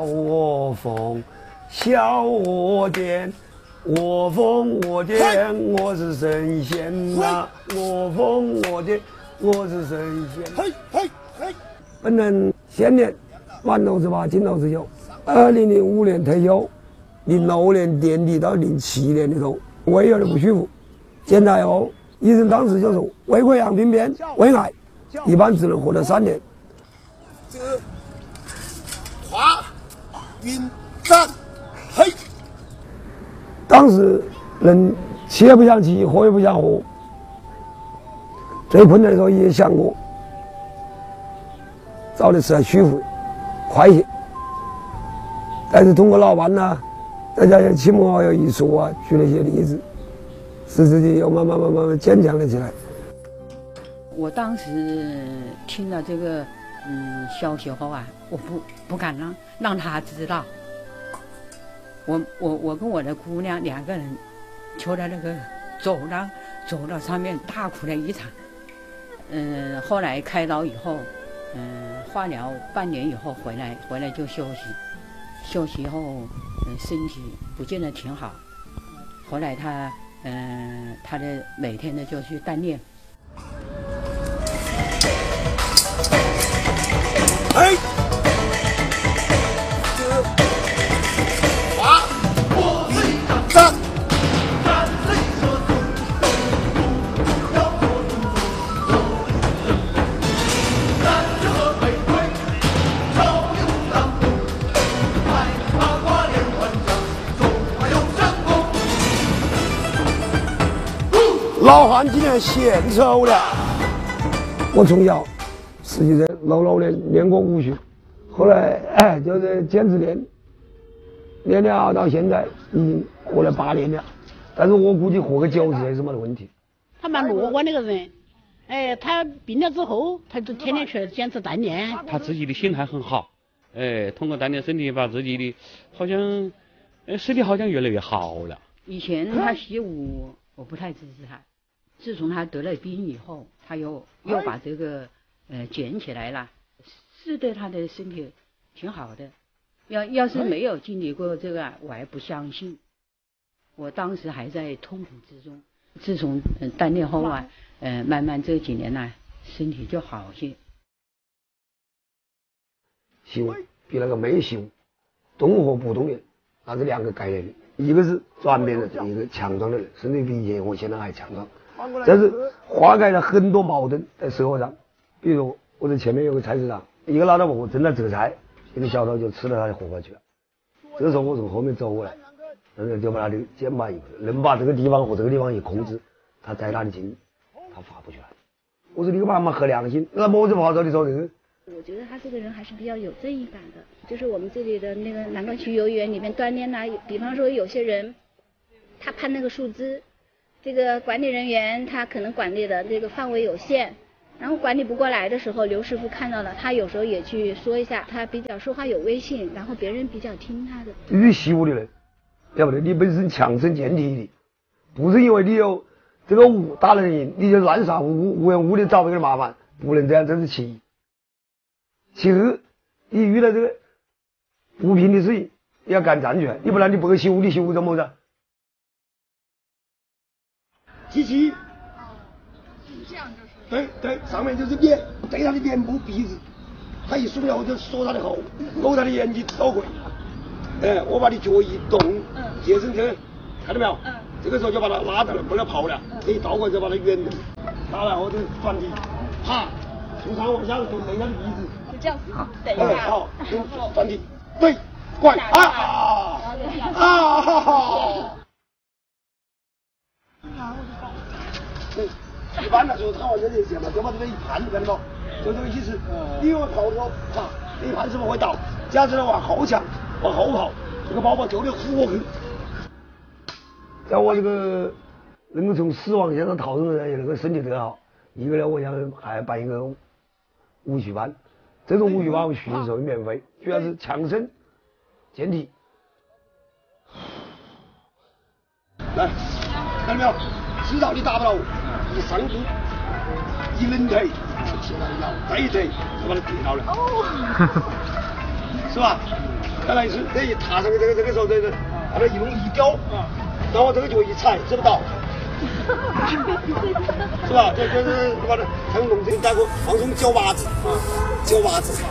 我疯，笑我癫，我疯我癫，我是神仙呐！我疯我癫，我是神仙。嘿，嘿，嘿！本人现年满六十八，金头之九。二零零五年退休，零六年年底到零七年的时候，胃有点不舒服，检查以后，医生当时就说胃溃疡病变，胃癌，一般只能活到三年。这个滑云站，嘿！当时人吃也不想吃，喝也不想喝，最困难的时候也想过，找的吃来舒服，快些。但是通过老伴呐，大家也亲朋好友一说啊，举了一些例子，使自己又慢慢慢慢慢坚强了起来。我当时听了这个嗯消息后啊，我不不敢让让他知道。我我我跟我的姑娘两个人，就在那个走廊走廊上面大哭了一场。嗯，后来开刀以后，嗯，化疗半年以后回来，回来就休息。休息后，嗯，身体不见得挺好。后来他，嗯，他的每天呢就去锻炼。老汉今年献丑了。我从小实际在老老的练过武术，后来哎就是坚持练，练了到现在已经活了八年了。但是我估计活个九十岁是没得问题。他蛮乐观那个人，哎，他病了之后，他就天天去坚持锻炼。他自己的心态很好，哎，通过锻炼身体，把自己的好像，哎，身体好像越来越好了。以前他习武，我不太支持他。自从他得了病以后，他又又把这个呃捡起来了，是对他的身体挺好的。要要是没有经历过这个，我还不相信。我当时还在痛苦之中。自从锻炼后啊，呃，慢慢这几年呢，身体就好些。习武比那个没习武，动和不动的那是两个概念。一个是转变的，一个强壮的人，身体比以前我现在还强壮。这是化解了很多矛盾在社会上，比如我在前面有个菜市场，一个老大婆正在择菜，一个小偷就吃了他的荷包去了。这个时候我从后面走过来，然后就把他的肩膀一能把这个地方和这个地方一控制，他在哪里进，他发不出来。我说你个妈妈和良心，那么子不好找你说这个？我觉得他这个人还是比较有正义感的，就是我们这里的那个南关区幼儿园里面锻炼呐，比方说有些人，他攀那个树枝。这个管理人员他可能管理的这个范围有限，然后管理不过来的时候，刘师傅看到了，他有时候也去说一下，他比较说话有威信，然后别人比较听他的。你习武的人，对不对？你本身强身健体的，不是因为你有这个武打人，你就乱耍无无缘无故的找别人麻烦，不能这样，这是其一。其二，你遇到这个不平的事情，要敢站出来，你不然你不会习武，你习武怎么子？机器，这样就是对对，上面就是脸，对他的脸部鼻子，他一输了我就锁他的喉，搂他的眼睛都会。哎，我把你脚一动，健身车，看到没有？嗯。这个时候就把他拉到了，不能跑了，可以倒过来就把他圆的，打了我就转体，啪，从上往下就对他的鼻子。就这样子。好，等一下。好，转体，对，怪啊啊啊！一般来说，他玩这些线嘛，就把这个一盘，看到不？就这个意思。你用跑多，啊，这，一盘是不会倒。假设往后抢，往后跑，这个包包就得活去。在我这个能够从死亡线上逃生的人，也能够身体特好。一个呢，我想还办一个武术班，这种武术班我学的时候免费，主要是强身健体。来，看到没有？知道你打不到，一上步，一冷腿，就贴到你腰，再一腿就把它跌倒了，是吧？看来是这一踏上去这个这个时候，这个把它一弄一掉，然后这个脚一踩，知不到，是吧？这就是把它才能弄这个那个放松脚娃子，脚娃子。